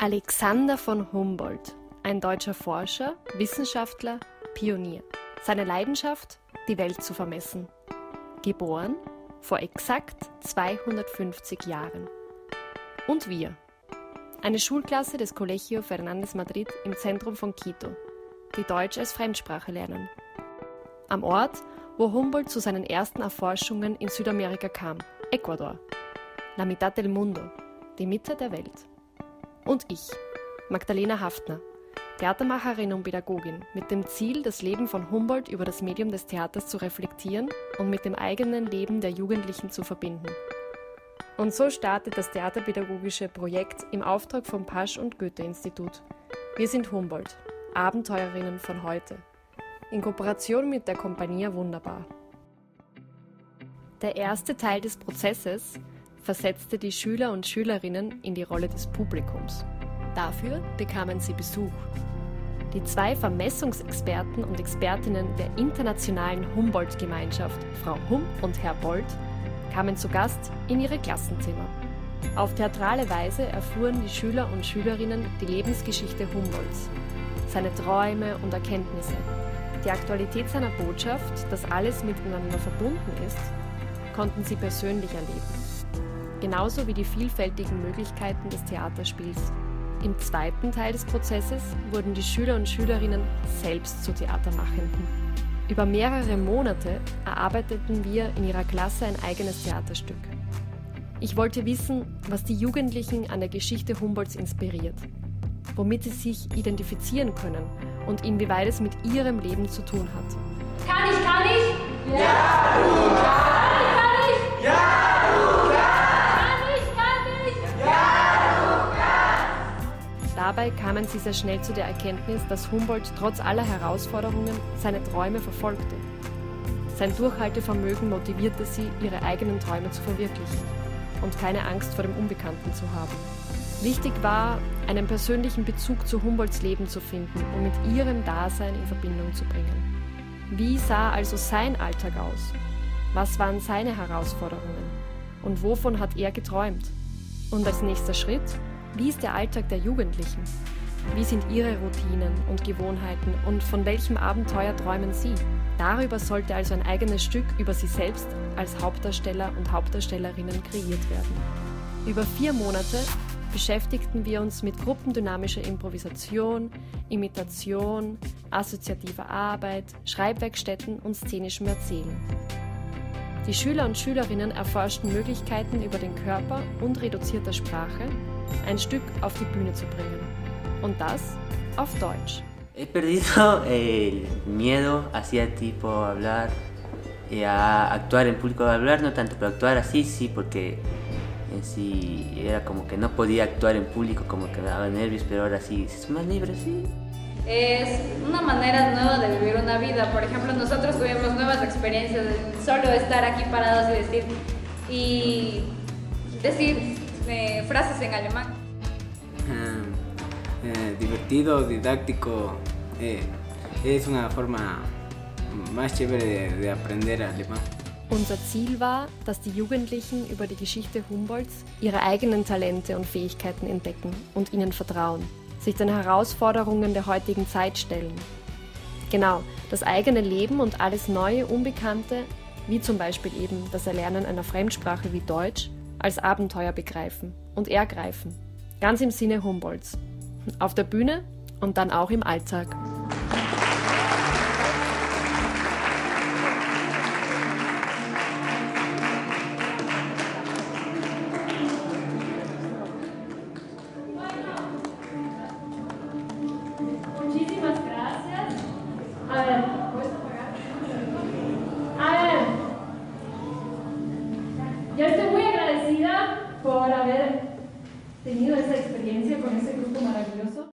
Alexander von Humboldt, ein deutscher Forscher, Wissenschaftler, Pionier. Seine Leidenschaft, die Welt zu vermessen. Geboren vor exakt 250 Jahren. Und wir. Eine Schulklasse des Colegio Fernández Madrid im Zentrum von Quito, die Deutsch als Fremdsprache lernen. Am Ort, wo Humboldt zu seinen ersten Erforschungen in Südamerika kam, Ecuador. La mitad del mundo, die Mitte der Welt. Und ich, Magdalena Haftner, Theatermacherin und Pädagogin, mit dem Ziel, das Leben von Humboldt über das Medium des Theaters zu reflektieren und mit dem eigenen Leben der Jugendlichen zu verbinden. Und so startet das theaterpädagogische Projekt im Auftrag vom Pasch- und Goethe-Institut. Wir sind Humboldt, Abenteurerinnen von heute, in Kooperation mit der Compagnia Wunderbar. Der erste Teil des Prozesses versetzte die Schüler und Schülerinnen in die Rolle des Publikums. Dafür bekamen sie Besuch. Die zwei Vermessungsexperten und Expertinnen der internationalen Humboldt-Gemeinschaft, Frau Hum und Herr Bold, kamen zu Gast in ihre Klassenzimmer. Auf theatrale Weise erfuhren die Schüler und Schülerinnen die Lebensgeschichte Humboldts, seine Träume und Erkenntnisse, die Aktualität seiner Botschaft, dass alles miteinander verbunden ist, konnten sie persönlich erleben genauso wie die vielfältigen Möglichkeiten des Theaterspiels. Im zweiten Teil des Prozesses wurden die Schüler und Schülerinnen selbst zu Theatermachenden. Über mehrere Monate erarbeiteten wir in ihrer Klasse ein eigenes Theaterstück. Ich wollte wissen, was die Jugendlichen an der Geschichte Humboldts inspiriert, womit sie sich identifizieren können und inwieweit es mit ihrem Leben zu tun hat. Kann ich, kann ich? Ja, du kannst! Kamen sie sehr schnell zu der Erkenntnis, dass Humboldt trotz aller Herausforderungen seine Träume verfolgte. Sein Durchhaltevermögen motivierte sie, ihre eigenen Träume zu verwirklichen und keine Angst vor dem Unbekannten zu haben. Wichtig war, einen persönlichen Bezug zu Humboldts Leben zu finden und mit ihrem Dasein in Verbindung zu bringen. Wie sah also sein Alltag aus? Was waren seine Herausforderungen? Und wovon hat er geträumt? Und als nächster Schritt wie ist der Alltag der Jugendlichen? Wie sind ihre Routinen und Gewohnheiten und von welchem Abenteuer träumen sie? Darüber sollte also ein eigenes Stück über sie selbst als Hauptdarsteller und Hauptdarstellerinnen kreiert werden. Über vier Monate beschäftigten wir uns mit gruppendynamischer Improvisation, Imitation, assoziativer Arbeit, Schreibwerkstätten und szenischem Erzählen. Die Schüler und Schülerinnen erforschten Möglichkeiten über den Körper und reduzierter Sprache, ein Stück auf die Bühne zu bringen. Und das auf Deutsch. He perdido el miedo hacia tipo hablar, a actuar en público, hablar no tanto, pero actuar así sí, porque en sí era como que no podía actuar en público, como que me daba nervios, pero ahora sí es más libre, sí. Es una manera nueva de vivir una vida. Por ejemplo, nosotros tuvimos nuevas experiencias de solo estar aquí parados y decir, y decir eh, frases en alemán. Ah, eh, divertido, didáctico, eh, es una forma más chévere de, de aprender alemán. Unser Ziel war, dass die Jugendlichen über die Geschichte Humboldts ihre eigenen Talente und Fähigkeiten entdecken und ihnen vertrauen, sich den Herausforderungen der heutigen Zeit stellen. Genau, das eigene Leben und alles Neue, Unbekannte, wie zum Beispiel eben das Erlernen einer Fremdsprache wie Deutsch, als Abenteuer begreifen und ergreifen. Ganz im Sinne Humboldts. Auf der Bühne und dann auch im Alltag. Yo estoy muy agradecida por haber tenido esa experiencia con ese grupo maravilloso.